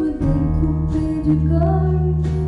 with the coupe du corps